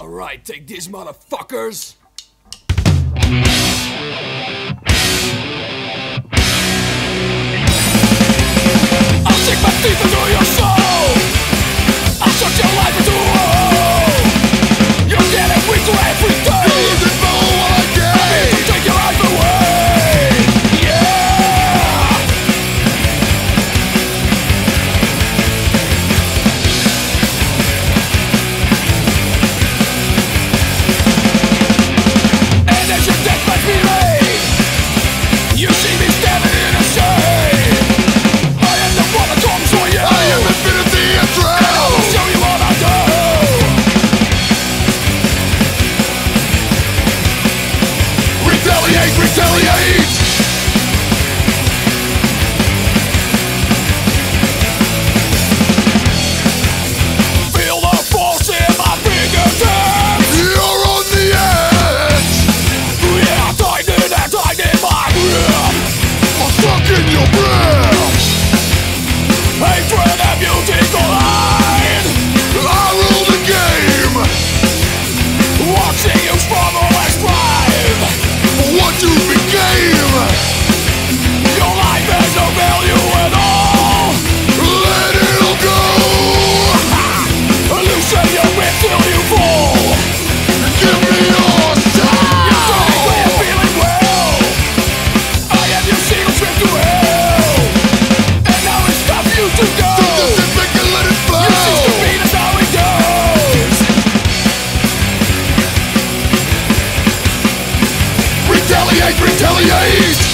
Alright, take these motherfuckers. Retaliate, Retaliate, retaliate.